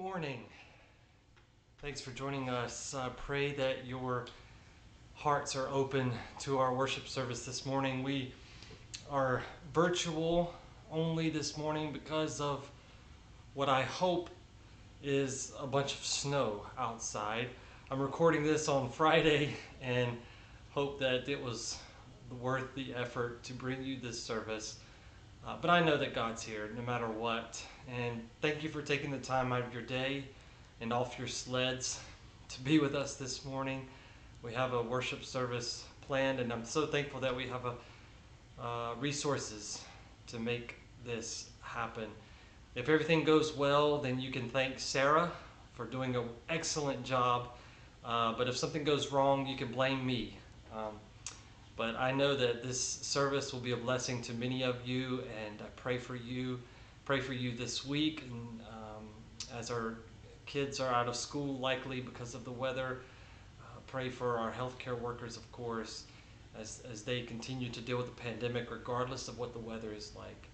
morning. Thanks for joining us. I pray that your hearts are open to our worship service this morning. We are virtual only this morning because of what I hope is a bunch of snow outside. I'm recording this on Friday and hope that it was worth the effort to bring you this service. Uh, but I know that God's here no matter what. And thank you for taking the time out of your day and off your sleds to be with us this morning. We have a worship service planned, and I'm so thankful that we have a, uh, resources to make this happen. If everything goes well, then you can thank Sarah for doing an excellent job. Uh, but if something goes wrong, you can blame me. Um, but I know that this service will be a blessing to many of you, and I pray for you. Pray for you this week, and um, as our kids are out of school, likely because of the weather. Uh, pray for our healthcare workers, of course, as, as they continue to deal with the pandemic, regardless of what the weather is like.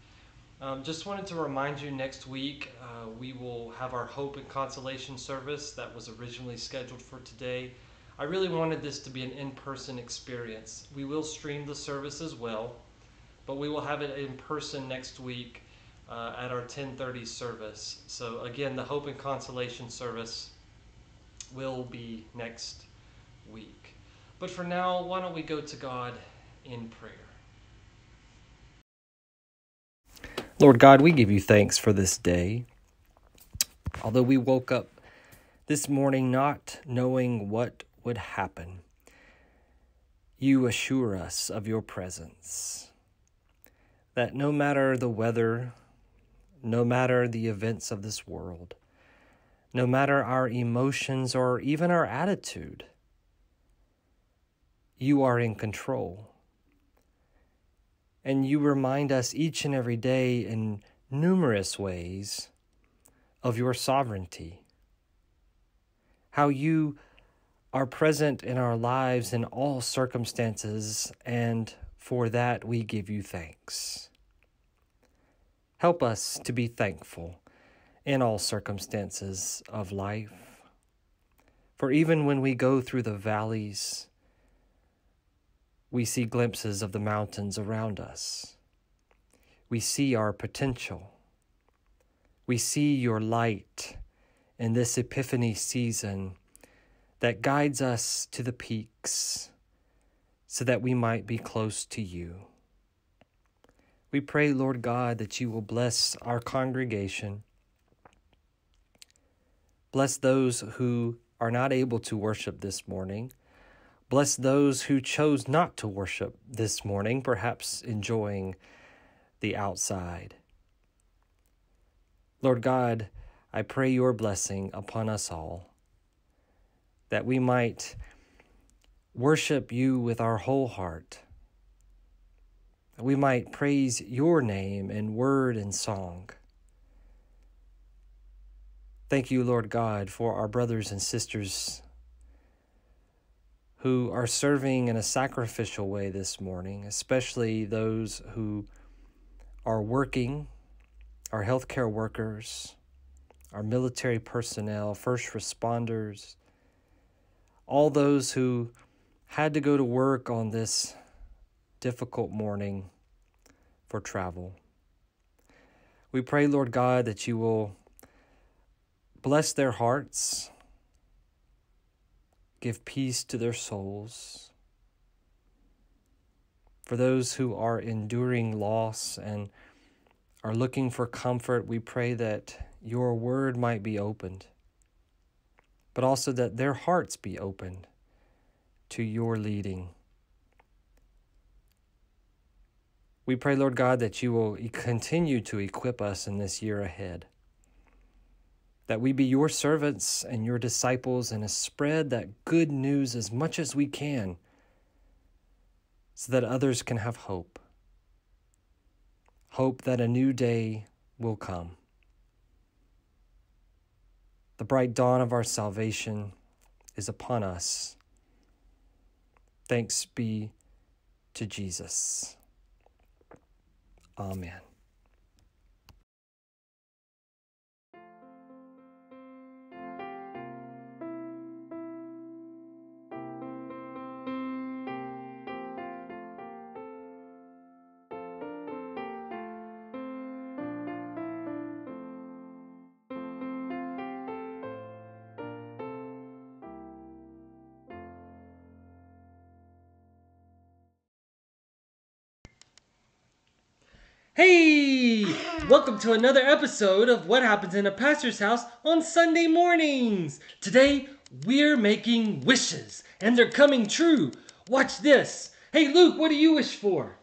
Um, just wanted to remind you next week uh, we will have our Hope and Consolation service that was originally scheduled for today. I really wanted this to be an in-person experience. We will stream the service as well, but we will have it in person next week uh, at our 10:30 service. So again, the Hope and Consolation service will be next week. But for now, why don't we go to God in prayer? Lord God, we give you thanks for this day. Although we woke up this morning not knowing what would happen, you assure us of your presence. That no matter the weather, no matter the events of this world, no matter our emotions or even our attitude, you are in control. And you remind us each and every day in numerous ways of your sovereignty. How you are present in our lives in all circumstances, and for that we give you thanks. Help us to be thankful in all circumstances of life. For even when we go through the valleys, we see glimpses of the mountains around us. We see our potential. We see your light in this Epiphany season that guides us to the peaks so that we might be close to you. We pray, Lord God, that you will bless our congregation. Bless those who are not able to worship this morning. Bless those who chose not to worship this morning, perhaps enjoying the outside. Lord God, I pray your blessing upon us all that we might worship you with our whole heart, that we might praise your name in word and song. Thank you, Lord God, for our brothers and sisters who are serving in a sacrificial way this morning, especially those who are working, our healthcare workers, our military personnel, first responders all those who had to go to work on this difficult morning for travel. We pray, Lord God, that you will bless their hearts, give peace to their souls. For those who are enduring loss and are looking for comfort, we pray that your word might be opened but also that their hearts be opened to your leading. We pray, Lord God, that you will continue to equip us in this year ahead. That we be your servants and your disciples and spread that good news as much as we can so that others can have hope. Hope that a new day will come. The bright dawn of our salvation is upon us. Thanks be to Jesus. Amen. Hey! Welcome to another episode of What Happens in a Pastor's House on Sunday mornings. Today, we're making wishes, and they're coming true. Watch this. Hey, Luke, what do you wish for?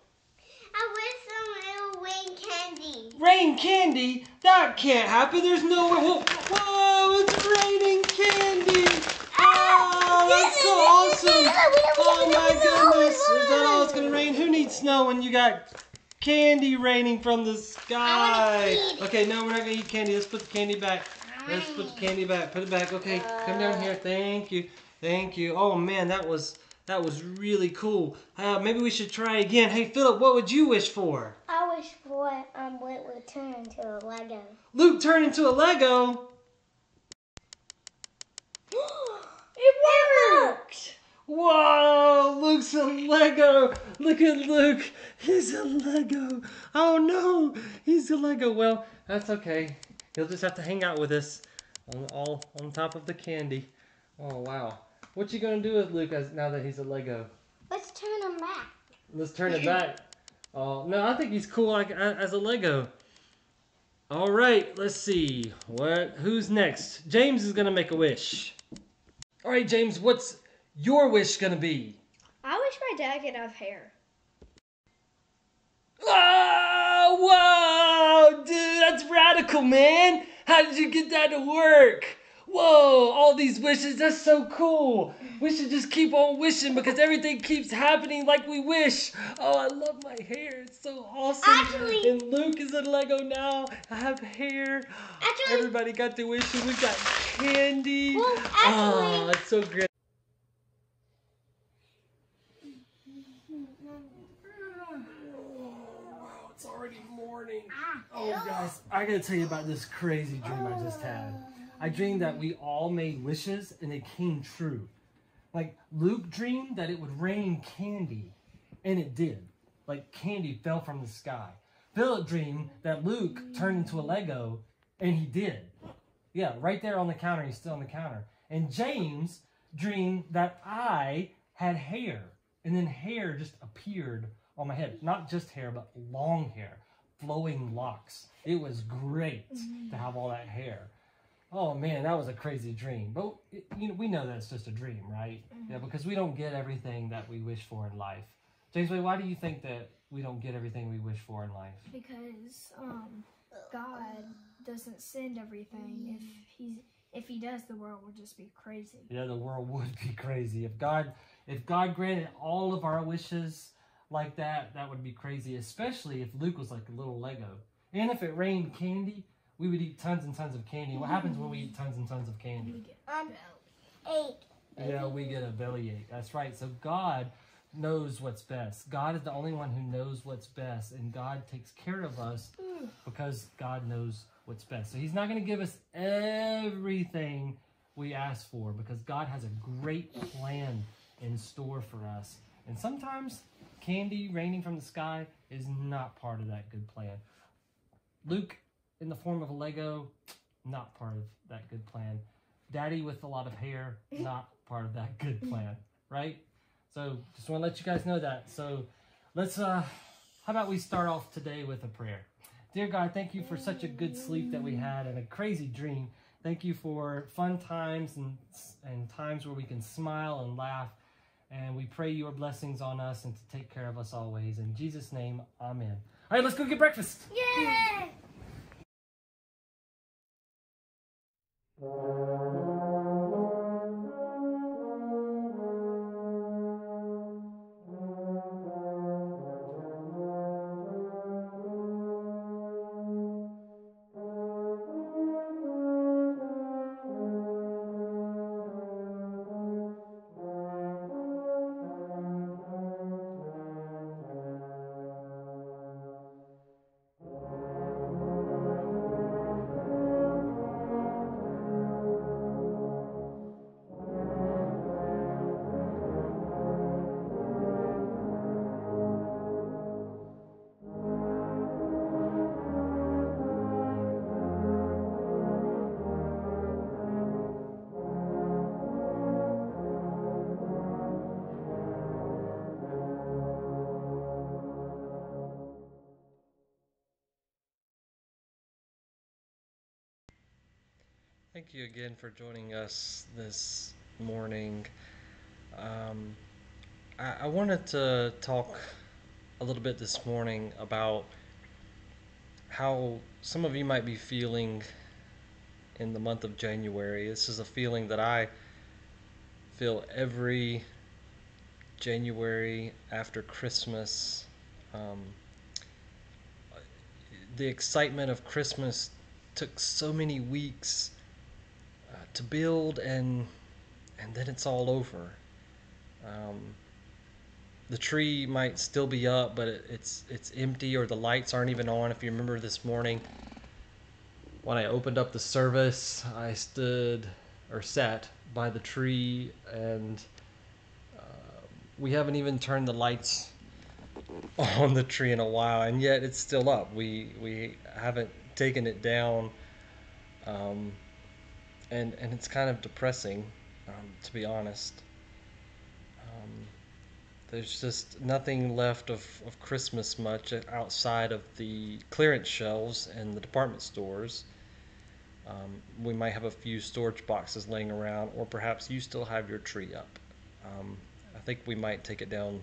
I wish some little rain candy. Rain candy? That can't happen. There's no way. Whoa, whoa it's raining candy. Oh, that's so awesome. Oh my goodness. Is that all it's going to rain? Who needs snow when you got candy raining from the sky? eat. Okay, no, we're not going to eat candy. Let's put the candy back. Let's put the candy back. Put it back. Okay, come down here. Thank you. Thank you. Oh man, that was that was really cool. Uh, maybe we should try again. Hey, Philip, what would you wish for? I wish for um what would turn into a Lego. Luke turned into a Lego. it worked. Whoa, Luke's a Lego. Look at Luke. He's a Lego. Oh no, he's a Lego. Well, that's okay. He'll just have to hang out with us on all on top of the candy. Oh wow. What you gonna do with Luke as now that he's a Lego? Let's turn him back. Let's turn it back. Oh no, I think he's cool like as a Lego. All right, let's see. What? Who's next? James is gonna make a wish. All right, James. What's your wish is gonna be? I wish my dad could have hair. Oh, whoa, dude, that's radical, man. How did you get that to work? Whoa, all these wishes, that's so cool. We should just keep on wishing because everything keeps happening like we wish. Oh, I love my hair. It's so awesome. Actually- and Luke is a Lego now. I have hair. Actually- Everybody got their wishes. We got candy. Well, oh, actually- ah, it's so great. Wow, it's already morning. Ah. Oh, guys, I gotta tell you about this crazy dream I just had. I dreamed that we all made wishes and it came true. Like, Luke dreamed that it would rain candy, and it did. Like, candy fell from the sky. Philip dreamed that Luke turned into a Lego, and he did. Yeah, right there on the counter, he's still on the counter. And James dreamed that I had hair, and then hair just appeared on my head. Not just hair, but long hair, flowing locks. It was great mm-hmm. to have all that hair. Oh man, that was a crazy dream. But it- you know, we know that's just a dream, right? Mm-hmm. Yeah, because we don't get everything that we wish for in life. James, why do you think that we don't get everything we wish for in life? because um God doesn't send everything. If mm-hmm. he's if he does, the world would just be crazy. Yeah, the world would be crazy if God if God granted all of our wishes like that. That would be crazy, especially if Luke was like a little Lego. And if it rained candy, we would eat tons and tons of candy. What happens when we eat tons and tons of candy? We get Um, belly. eight. Yeah, we get a bellyache. That's right. So God knows what's best. God is the only one who knows what's best, and God takes care of us because God knows what's best. So He's not going to give us everything we ask for because God has a great plan in store for us. And sometimes candy raining from the sky is not part of that good plan. Luke, in the form of a Lego, not part of that good plan. Daddy with a lot of hair, not part of that good plan, right? So just want to let you guys know that. So let's uh how about we start off today with a prayer. Dear God, thank you for such a good sleep that we had and a crazy dream. Thank you for fun times and and times where we can smile and laugh. And we pray your blessings on us and to take care of us always. In Jesus' name, amen. All right, let's go get breakfast. Yay! Thank you again for joining us this morning. Um, I, I wanted to talk a little bit this morning about how some of you might be feeling in the month of January. This is a feeling that I feel every January after Christmas. Um, the excitement of Christmas took so many weeks to build, and and then it's all over. Um, the tree might still be up, but it, it's it's empty, or the lights aren't even on. If you remember this morning, when I opened up the service, I stood or sat by the tree, and uh, we haven't even turned the lights on the tree in a while, and yet it's still up. We we haven't taken it down, um, and and it's kind of depressing, um, to be honest. Um, there's just nothing left of, of Christmas much outside of the clearance shelves and the department stores. Um, we might have a few storage boxes laying around, or perhaps you still have your tree up. Um, I think we might take it down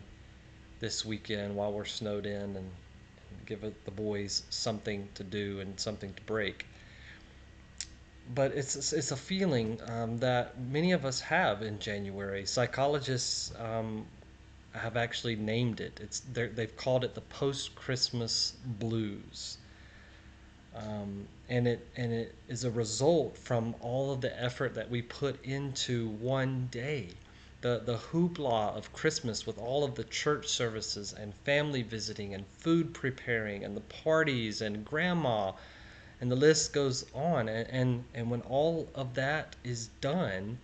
this weekend while we're snowed in and, and give it, the boys something to do and something to break. But it's it's a feeling um, that many of us have in January. Psychologists um, have actually named it. It's they've called it the post-Christmas blues. Um, and it and it is a result from all of the effort that we put into one day the, the hoopla of Christmas with all of the church services and family visiting and food preparing and the parties and grandma and the list goes on and, and, and when all of that is done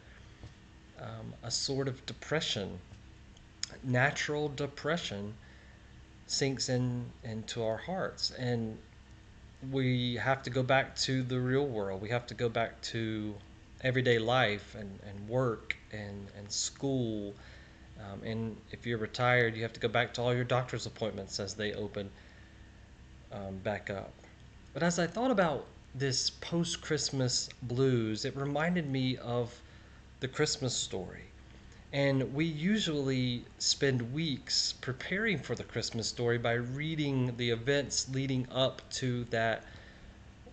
um, a sort of depression natural depression sinks in into our hearts and we have to go back to the real world we have to go back to everyday life and, and work and, and school. Um, and if you're retired, you have to go back to all your doctor's appointments as they open um, back up. But as I thought about this post Christmas blues, it reminded me of the Christmas story. And we usually spend weeks preparing for the Christmas story by reading the events leading up to that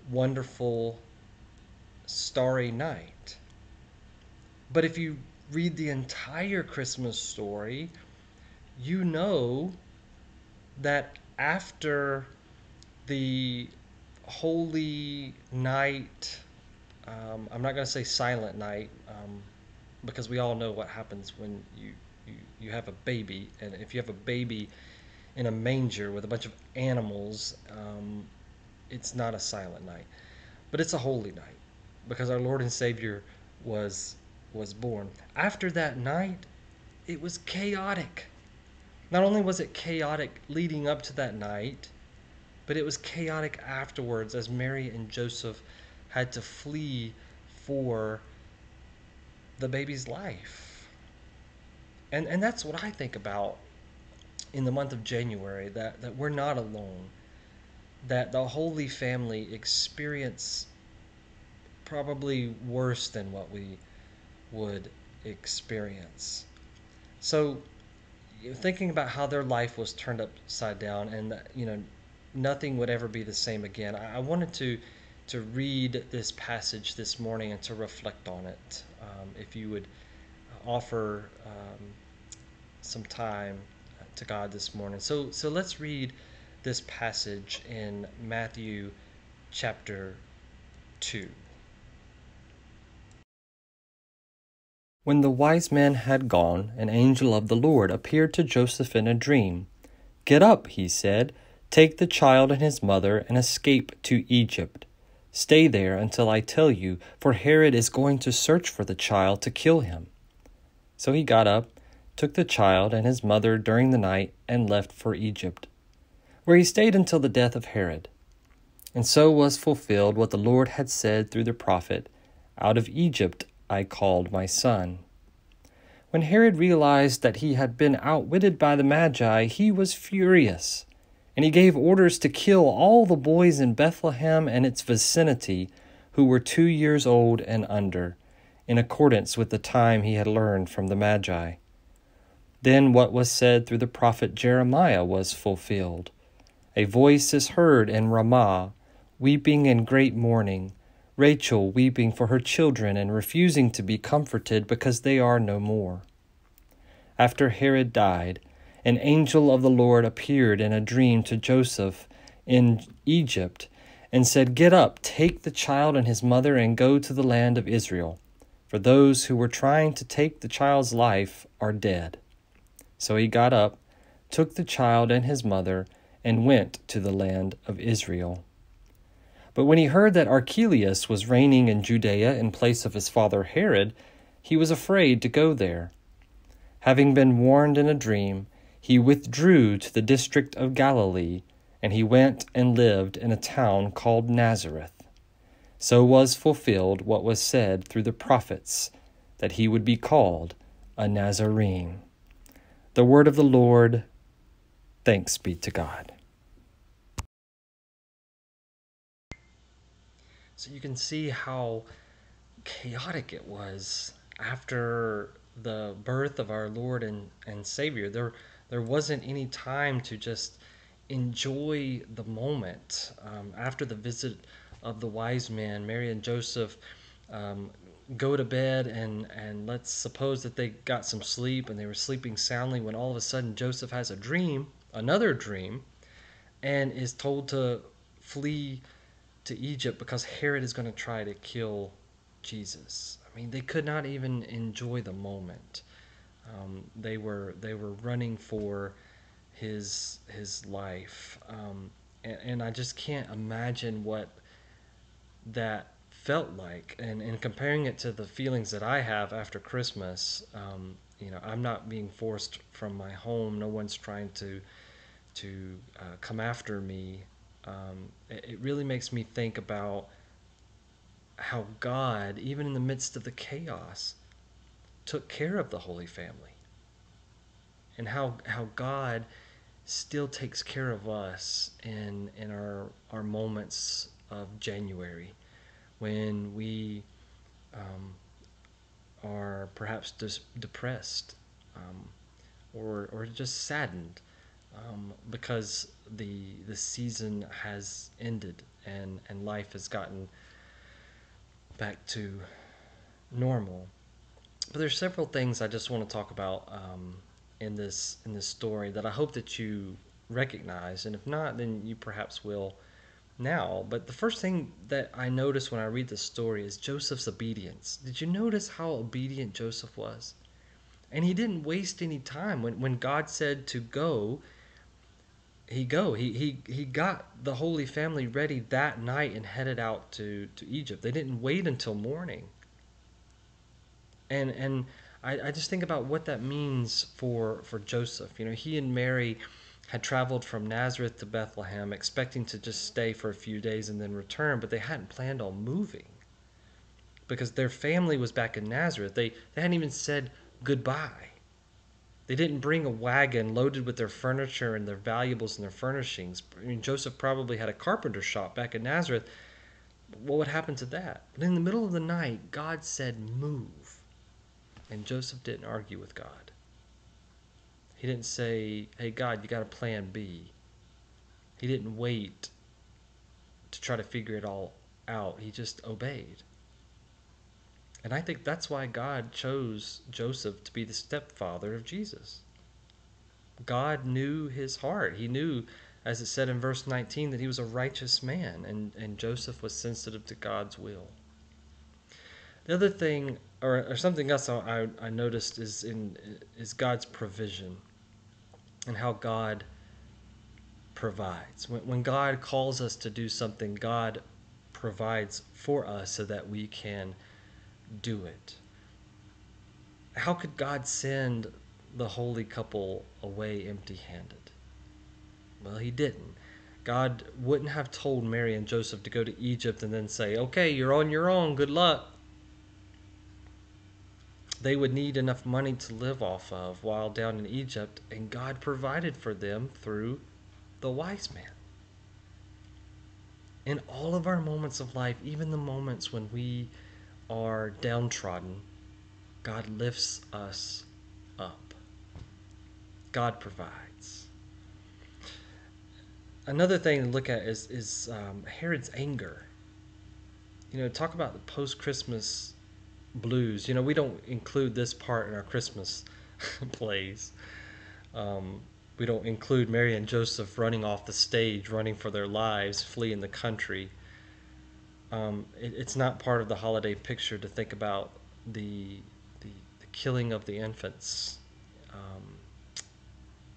wonderful starry night. But if you read the entire Christmas story, you know that after the holy night, um, I'm not going to say silent night, um, because we all know what happens when you, you, you have a baby. And if you have a baby in a manger with a bunch of animals, um, it's not a silent night, but it's a holy night because our Lord and Savior was was born. After that night, it was chaotic. Not only was it chaotic leading up to that night, but it was chaotic afterwards as Mary and Joseph had to flee for the baby's life. And and that's what I think about in the month of January that that we're not alone. That the Holy Family experience probably worse than what we would experience. So, thinking about how their life was turned upside down, and you know, nothing would ever be the same again. I wanted to to read this passage this morning and to reflect on it. Um, if you would offer um, some time to God this morning, so so let's read this passage in Matthew chapter two. When the wise men had gone, an angel of the Lord appeared to Joseph in a dream. Get up, he said, take the child and his mother and escape to Egypt. Stay there until I tell you, for Herod is going to search for the child to kill him. So he got up, took the child and his mother during the night, and left for Egypt, where he stayed until the death of Herod. And so was fulfilled what the Lord had said through the prophet Out of Egypt I called my son. When Herod realized that he had been outwitted by the Magi, he was furious, and he gave orders to kill all the boys in Bethlehem and its vicinity, who were two years old and under, in accordance with the time he had learned from the Magi. Then what was said through the prophet Jeremiah was fulfilled. A voice is heard in Ramah, weeping in great mourning, Rachel weeping for her children and refusing to be comforted because they are no more. After Herod died, an angel of the Lord appeared in a dream to Joseph in Egypt and said, Get up, take the child and his mother, and go to the land of Israel, for those who were trying to take the child's life are dead. So he got up, took the child and his mother, and went to the land of Israel. But when he heard that Archelaus was reigning in Judea in place of his father Herod, he was afraid to go there. Having been warned in a dream, he withdrew to the district of Galilee, and he went and lived in a town called Nazareth. So was fulfilled what was said through the prophets, that he would be called a Nazarene. The word of the Lord. Thanks be to God. So you can see how chaotic it was after the birth of our Lord and, and Savior. There there wasn't any time to just enjoy the moment. Um, after the visit of the wise men, Mary and Joseph um, go to bed and and let's suppose that they got some sleep and they were sleeping soundly when all of a sudden Joseph has a dream, another dream, and is told to flee to Egypt because Herod is going to try to kill Jesus. I mean, they could not even enjoy the moment. Um, they were they were running for his his life, um, and, and I just can't imagine what that felt like. And, and comparing it to the feelings that I have after Christmas, um, you know, I'm not being forced from my home. No one's trying to to uh, come after me um, it, it really makes me think about how God, even in the midst of the chaos, took care of the Holy Family. And how, how God still takes care of us in, in our, our moments of January when we um, are perhaps dis- depressed um, or, or just saddened um, because the the season has ended and and life has gotten back to normal. But there's several things I just want to talk about um, in this in this story that I hope that you recognize, and if not, then you perhaps will now. But the first thing that I notice when I read this story is Joseph's obedience. Did you notice how obedient Joseph was? And he didn't waste any time when when God said to go he go. He he he got the Holy Family ready that night and headed out to to Egypt. They didn't wait until morning. And and I, I just think about what that means for for Joseph. You know, he and Mary had traveled from Nazareth to Bethlehem, expecting to just stay for a few days and then return, but they hadn't planned on moving because their family was back in Nazareth. They they hadn't even said goodbye. They didn't bring a wagon loaded with their furniture and their valuables and their furnishings. I mean, Joseph probably had a carpenter shop back in Nazareth. What would happen to that? But in the middle of the night, God said, Move. And Joseph didn't argue with God. He didn't say, Hey, God, you got a plan B. He didn't wait to try to figure it all out. He just obeyed. And I think that's why God chose Joseph to be the stepfather of Jesus. God knew his heart. He knew, as it said in verse 19, that he was a righteous man, and, and Joseph was sensitive to God's will. The other thing, or, or something else I, I noticed, is in is God's provision and how God provides. When, when God calls us to do something, God provides for us so that we can do it. How could God send the holy couple away empty handed? Well, He didn't. God wouldn't have told Mary and Joseph to go to Egypt and then say, okay, you're on your own, good luck. They would need enough money to live off of while down in Egypt, and God provided for them through the wise man. in all of our moments of life, even the moments when we are downtrodden, God lifts us up. God provides. Another thing to look at is, is um, Herod's anger. You know, talk about the post Christmas blues. You know, we don't include this part in our Christmas plays. Um, we don't include Mary and Joseph running off the stage, running for their lives, fleeing the country. Um, it, it's not part of the holiday picture to think about the the, the killing of the infants um,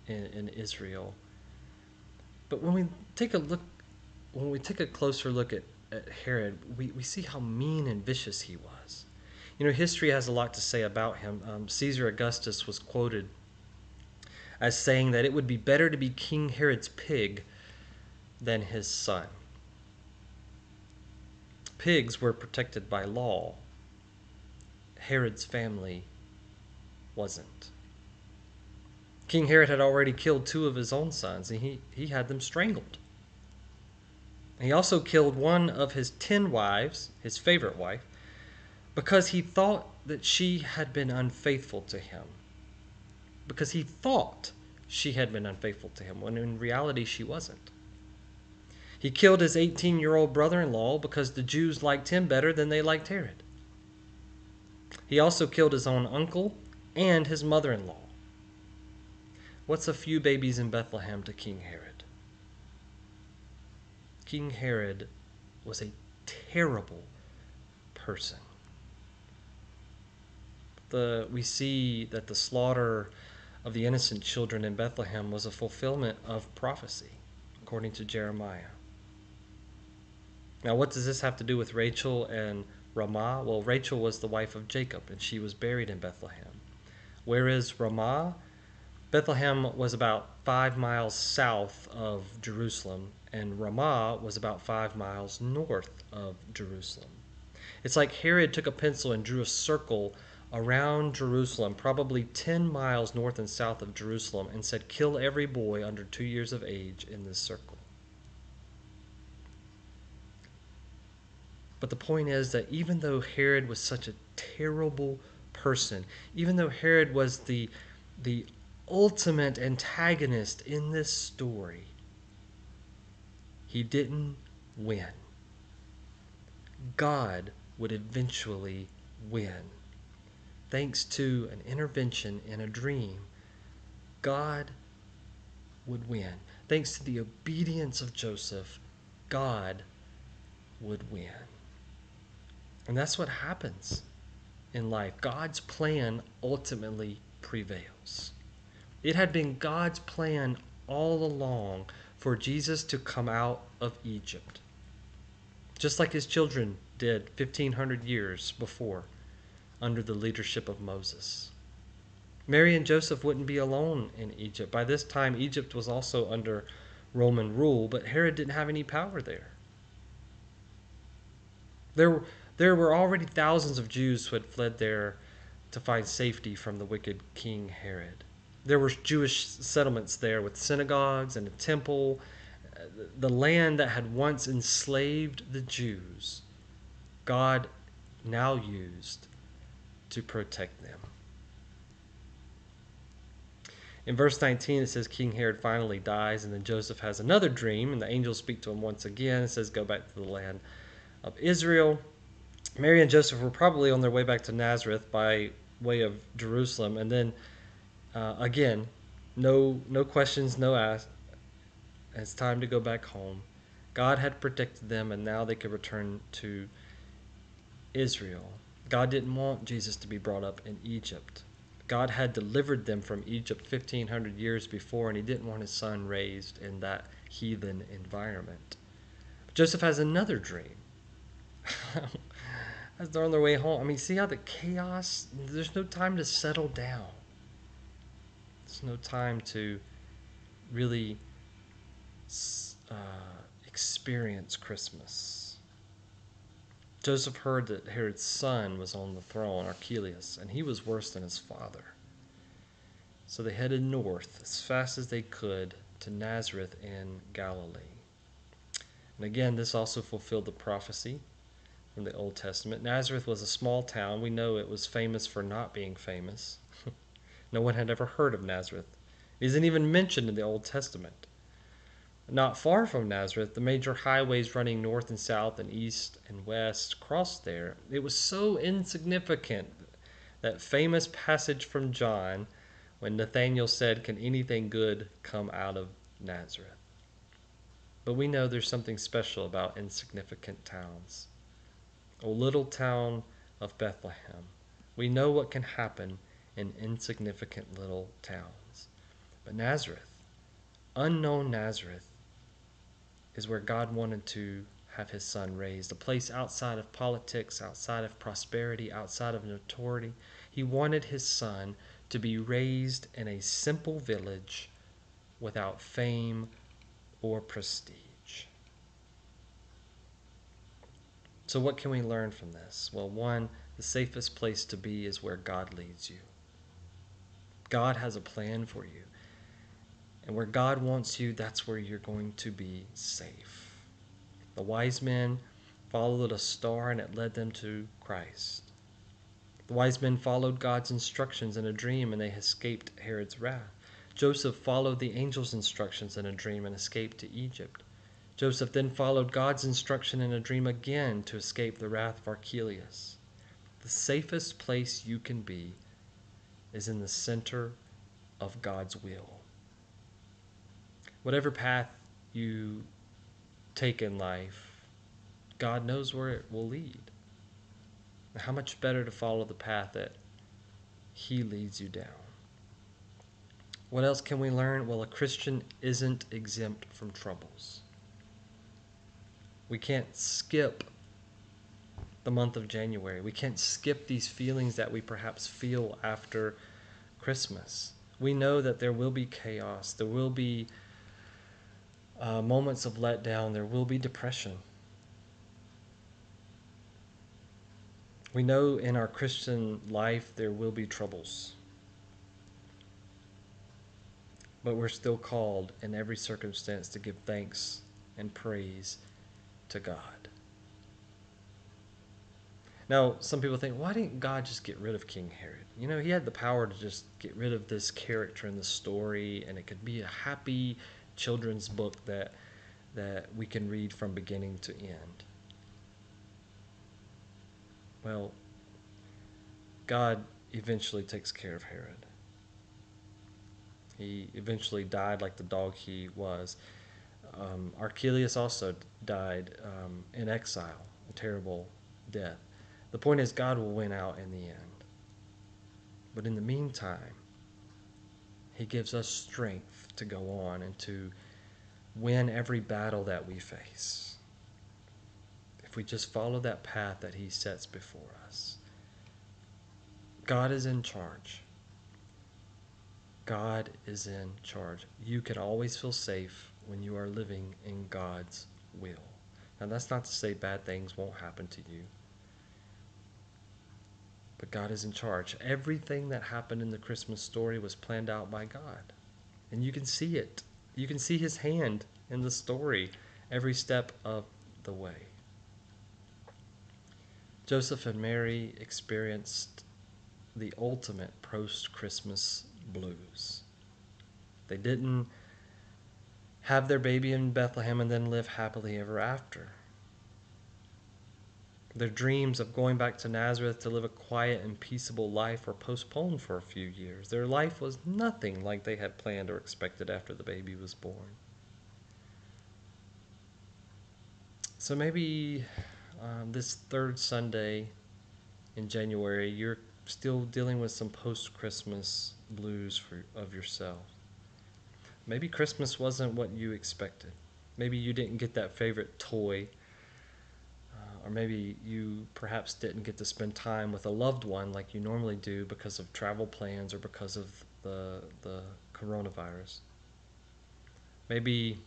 in, in Israel. But when we take a look, when we take a closer look at, at Herod, we, we see how mean and vicious he was. You know, history has a lot to say about him. Um, Caesar Augustus was quoted as saying that it would be better to be King Herod's pig than his son. Pigs were protected by law. Herod's family wasn't. King Herod had already killed two of his own sons, and he, he had them strangled. He also killed one of his ten wives, his favorite wife, because he thought that she had been unfaithful to him because he thought she had been unfaithful to him, when in reality she wasn't. He killed his 18 year old brother in law because the Jews liked him better than they liked Herod. He also killed his own uncle and his mother in law. What's a few babies in Bethlehem to King Herod? King Herod was a terrible person. The, we see that the slaughter of the innocent children in Bethlehem was a fulfillment of prophecy, according to Jeremiah. Now, what does this have to do with Rachel and Ramah? Well, Rachel was the wife of Jacob, and she was buried in Bethlehem. Where is Ramah? Bethlehem was about five miles south of Jerusalem, and Ramah was about five miles north of Jerusalem. It's like Herod took a pencil and drew a circle around Jerusalem, probably 10 miles north and south of Jerusalem, and said, Kill every boy under two years of age in this circle. But the point is that even though Herod was such a terrible person, even though Herod was the, the ultimate antagonist in this story, he didn't win. God would eventually win thanks to an intervention in a dream, God would win. Thanks to the obedience of Joseph, God would win. And that's what happens in life. God's plan ultimately prevails. It had been God's plan all along for Jesus to come out of Egypt, just like his children did 1,500 years before under the leadership of Moses. Mary and Joseph wouldn't be alone in Egypt. By this time, Egypt was also under Roman rule, but Herod didn't have any power there. There were, there were already thousands of Jews who had fled there to find safety from the wicked King Herod. There were Jewish settlements there with synagogues and a temple. The land that had once enslaved the Jews, God now used to protect them. In verse 19, it says King Herod finally dies, and then Joseph has another dream, and the angels speak to him once again. It says, Go back to the land of Israel. Mary and Joseph were probably on their way back to Nazareth by way of Jerusalem, and then uh, again, no no questions, no ask. It's time to go back home. God had protected them, and now they could return to Israel. God didn't want Jesus to be brought up in Egypt. God had delivered them from Egypt 1500 years before, and he didn't want his son raised in that heathen environment. Joseph has another dream. As they're on their way home, I mean, see how the chaos, there's no time to settle down. There's no time to really uh, experience Christmas. Joseph heard that Herod's son was on the throne, Archelaus, and he was worse than his father. So they headed north as fast as they could to Nazareth in Galilee. And again, this also fulfilled the prophecy from the Old Testament. Nazareth was a small town. We know it was famous for not being famous. no one had ever heard of Nazareth. It isn't even mentioned in the Old Testament. Not far from Nazareth, the major highways running north and south and east and west crossed there. It was so insignificant that famous passage from John when Nathanael said, Can anything good come out of Nazareth? But we know there's something special about insignificant towns. O little town of Bethlehem, we know what can happen in insignificant little towns. But Nazareth, unknown Nazareth, is where God wanted to have his son raised, a place outside of politics, outside of prosperity, outside of notoriety. He wanted his son to be raised in a simple village without fame or prestige. So, what can we learn from this? Well, one, the safest place to be is where God leads you. God has a plan for you. And where God wants you, that's where you're going to be safe. The wise men followed a star and it led them to Christ. The wise men followed God's instructions in a dream and they escaped Herod's wrath. Joseph followed the angel's instructions in a dream and escaped to Egypt. Joseph then followed God's instruction in a dream again to escape the wrath of Archelaus. The safest place you can be is in the center of God's will. Whatever path you take in life, God knows where it will lead. How much better to follow the path that He leads you down? What else can we learn? Well, a Christian isn't exempt from troubles. We can't skip the month of January. We can't skip these feelings that we perhaps feel after Christmas. We know that there will be chaos, there will be uh, moments of letdown, there will be depression. We know in our Christian life there will be troubles. But we're still called in every circumstance to give thanks and praise to God. Now, some people think, why didn't God just get rid of King Herod? You know, he had the power to just get rid of this character in the story, and it could be a happy children's book that that we can read from beginning to end. Well, God eventually takes care of Herod. He eventually died like the dog he was. Um, Archelaus also died um, in exile, a terrible death. The point is, God will win out in the end. But in the meantime, He gives us strength to go on and to win every battle that we face. If we just follow that path that He sets before us, God is in charge. God is in charge. You can always feel safe when you are living in God's will. Now, that's not to say bad things won't happen to you. But God is in charge. Everything that happened in the Christmas story was planned out by God. And you can see it. You can see His hand in the story every step of the way. Joseph and Mary experienced the ultimate post Christmas blues. They didn't have their baby in Bethlehem and then live happily ever after. Their dreams of going back to Nazareth to live a quiet and peaceable life were postponed for a few years. Their life was nothing like they had planned or expected after the baby was born. So maybe um, this third Sunday in January, you're still dealing with some post Christmas blues for, of yourself. Maybe Christmas wasn't what you expected. Maybe you didn't get that favorite toy. Or maybe you perhaps didn't get to spend time with a loved one like you normally do because of travel plans or because of the, the coronavirus. Maybe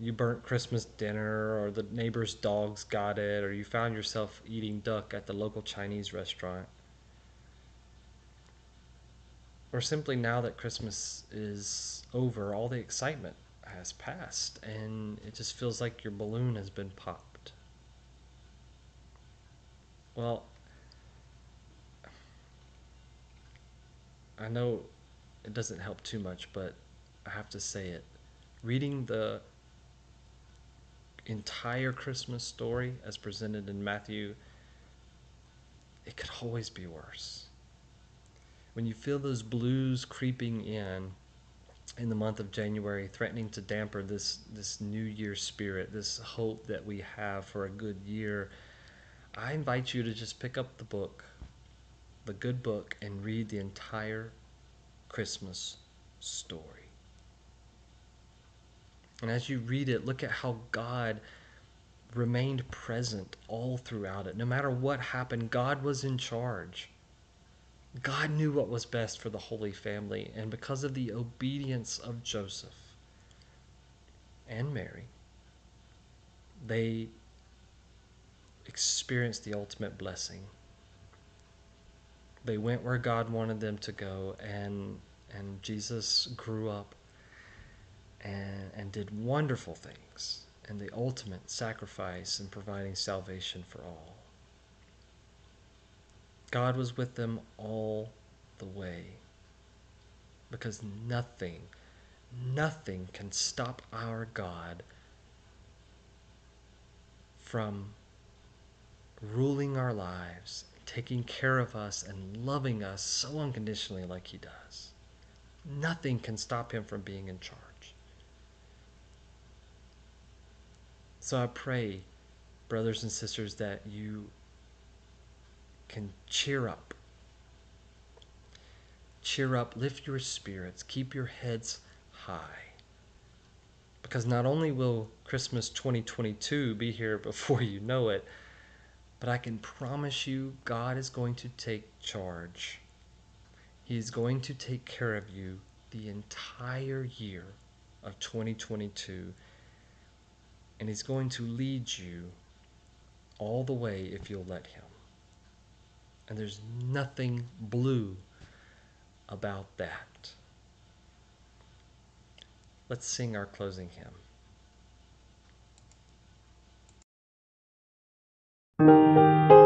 you burnt Christmas dinner, or the neighbor's dogs got it, or you found yourself eating duck at the local Chinese restaurant. Or simply now that Christmas is over, all the excitement has passed and it just feels like your balloon has been popped. Well, I know it doesn't help too much, but I have to say it. Reading the entire Christmas story as presented in Matthew, it could always be worse. When you feel those blues creeping in in the month of January, threatening to damper this, this New Year spirit, this hope that we have for a good year, I invite you to just pick up the book, the good book, and read the entire Christmas story. And as you read it, look at how God remained present all throughout it. No matter what happened, God was in charge. God knew what was best for the Holy Family, and because of the obedience of Joseph and Mary, they experienced the ultimate blessing. They went where God wanted them to go, and, and Jesus grew up and, and did wonderful things, and the ultimate sacrifice in providing salvation for all. God was with them all the way. Because nothing, nothing can stop our God from ruling our lives, taking care of us, and loving us so unconditionally like He does. Nothing can stop Him from being in charge. So I pray, brothers and sisters, that you can cheer up. Cheer up, lift your spirits, keep your heads high. Because not only will Christmas 2022 be here before you know it, but I can promise you God is going to take charge. He is going to take care of you the entire year of 2022. And He's going to lead you all the way if you'll let Him. And there's nothing blue about that. Let's sing our closing hymn. Música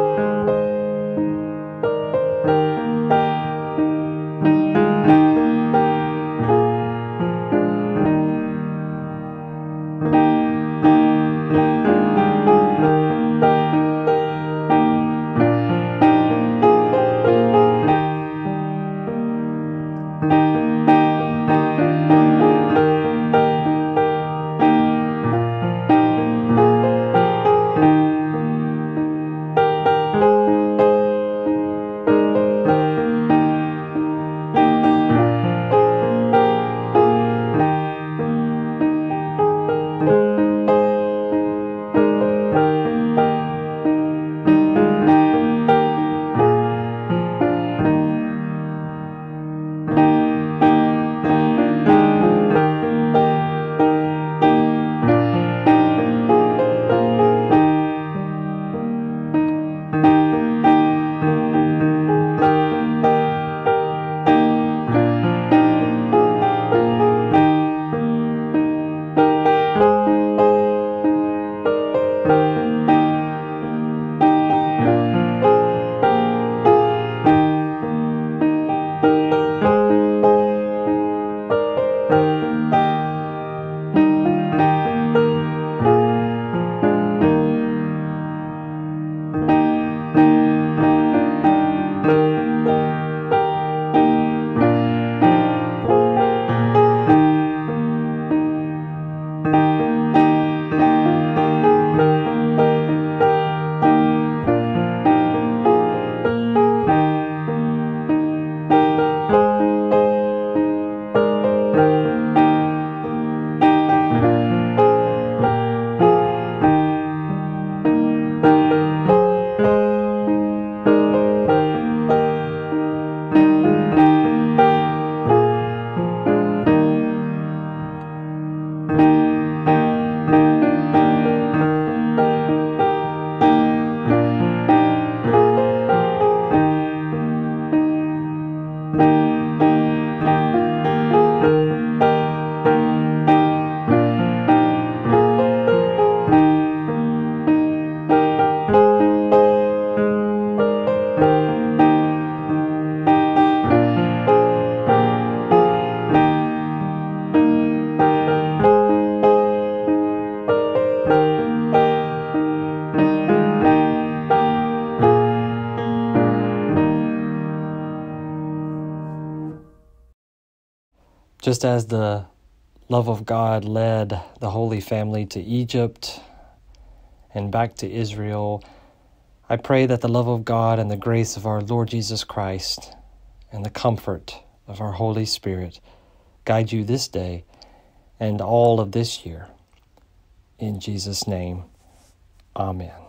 Just as the love of God led the Holy Family to Egypt and back to Israel, I pray that the love of God and the grace of our Lord Jesus Christ and the comfort of our Holy Spirit guide you this day and all of this year. In Jesus' name, Amen.